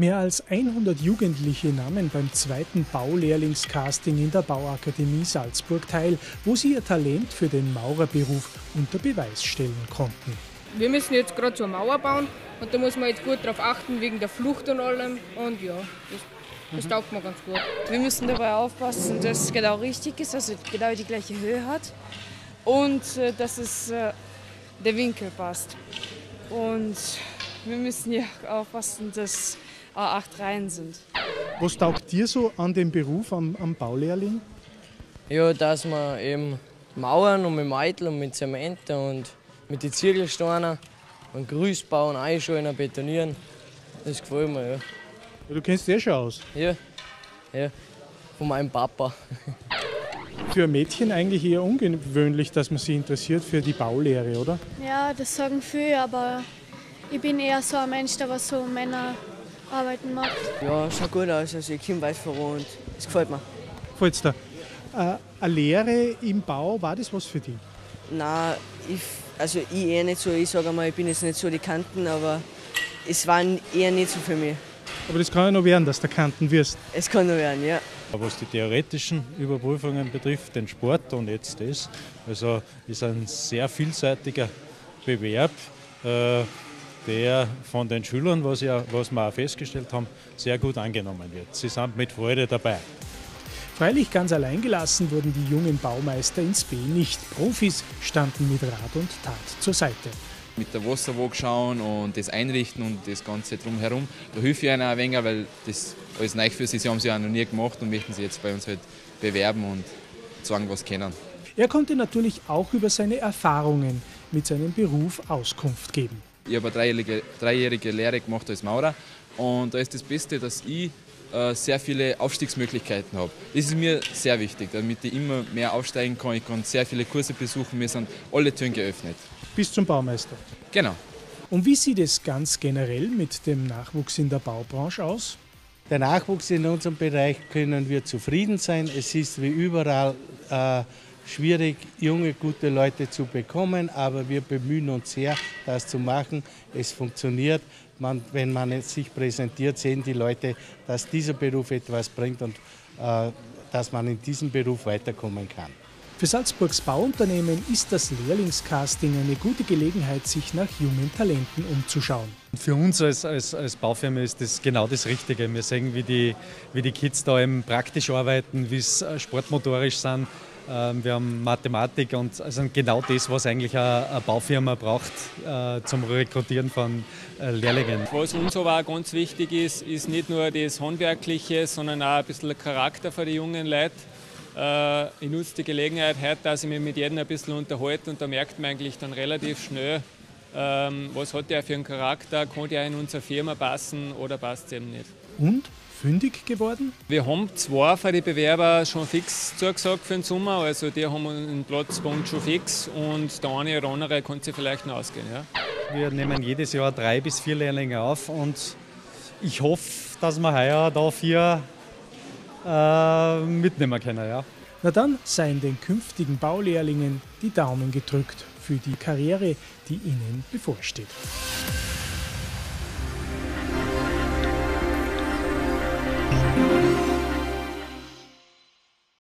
Mehr als 100 Jugendliche nahmen beim zweiten Baulehrlingscasting in der Bauakademie Salzburg teil, wo sie ihr Talent für den Maurerberuf unter Beweis stellen konnten. Wir müssen jetzt gerade so eine Mauer bauen und da muss man jetzt gut darauf achten wegen der Flucht und allem. Und ja, das, das taugt mir ganz gut. Wir müssen dabei aufpassen, dass es genau richtig ist, also genau die gleiche Höhe hat und äh, dass es äh, der Winkel passt. Und wir müssen ja aufpassen, dass acht Reihen sind. Was taugt dir so an dem Beruf am, am Baulehrling? Ja, dass man eben Mauern und mit Meitel und mit Zement und mit den Ziegelsteinen und Grüß bauen, einschalten, betonieren. Das gefällt mir, ja. ja du kennst dich eh schon aus. Ja, ja. Von meinem Papa. Für ein Mädchen eigentlich eher ungewöhnlich, dass man sich interessiert für die Baulehre, oder? Ja, das sagen viele, aber ich bin eher so ein Mensch, der was so Männerarbeiten macht. Ja, schaut gut aus. Also ich komme weit voran und es gefällt mir. Gefällt es dir? Äh, eine Lehre im Bau, war das was für dich? Nein, ich, also ich eher nicht so. Ich sage mal, ich bin jetzt nicht so die Kanten, aber es war eher nicht so für mich. Aber das kann ja noch werden, dass du Kanten wirst. Es kann noch werden, ja. Was die theoretischen Überprüfungen betrifft, den Sport und jetzt das, also ist ein sehr vielseitiger Bewerb, äh, der von den Schülern, was, ja, was wir auch festgestellt haben, sehr gut angenommen wird. Sie sind mit Freude dabei. Freilich ganz allein gelassen wurden die jungen Baumeister ins B nicht. Profis standen mit Rat und Tat zur Seite. Mit der Wasserwaage schauen und das Einrichten und das Ganze drumherum, da hilfe ich ihnen auch ein wenig, weil das alles neu für sie, sie haben sie auch noch nie gemacht und möchten sie jetzt bei uns halt bewerben und sagen, was kennen. Er konnte natürlich auch über seine Erfahrungen mit seinem Beruf Auskunft geben. Ich habe eine dreijährige, dreijährige Lehre gemacht als Maurer und da ist das Beste, dass ich äh, sehr viele Aufstiegsmöglichkeiten habe. Das ist mir sehr wichtig, damit ich immer mehr aufsteigen kann. Ich kann sehr viele Kurse besuchen, mir sind alle Türen geöffnet. Bis zum Baumeister. Genau. Und wie sieht es ganz generell mit dem Nachwuchs in der Baubranche aus? Der Nachwuchs in unserem Bereich können wir zufrieden sein. Es ist wie überall äh, schwierig, junge, gute Leute zu bekommen, aber wir bemühen uns sehr, das zu machen. Es funktioniert. Man, wenn man sich präsentiert, sehen die Leute, dass dieser Beruf etwas bringt und äh, dass man in diesem Beruf weiterkommen kann. Für Salzburgs Bauunternehmen ist das Lehrlingscasting eine gute Gelegenheit, sich nach jungen Talenten umzuschauen. Für uns als, als, als Baufirma ist das genau das Richtige. Wir sehen, wie die, wie die Kids da eben praktisch arbeiten, wie sie sportmotorisch sind. Ähm, wir haben Mathematik und also genau das, was eigentlich eine Baufirma braucht äh, zum Rekrutieren von äh, Lehrlingen. Was uns aber auch ganz wichtig ist, ist nicht nur das Handwerkliche, sondern auch ein bisschen Charakter für die jungen Leute. Äh, ich nutze die Gelegenheit heute, dass ich mich mit jedem ein bisschen unterhalte und da merkt man eigentlich dann relativ schnell, ähm, was hat der für einen Charakter, kann der in unsere Firma passen oder passt es eben nicht. Und? Fündig geworden? Wir haben zwei für die Bewerber schon fix zugesagt für den Sommer, also die haben einen Platz bei uns schon fix und der eine oder andere kann sich vielleicht noch ausgehen. Ja. Wir nehmen jedes Jahr drei bis vier Lehrlinge auf und ich hoffe, dass wir heuer da vier äh, mitnehmen können. Ja. Na dann seien den künftigen Baulehrlingen die Daumen gedrückt für die Karriere, die ihnen bevorsteht.